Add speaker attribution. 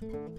Speaker 1: Música